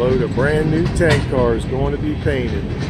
load of brand new tank cars going to be painted.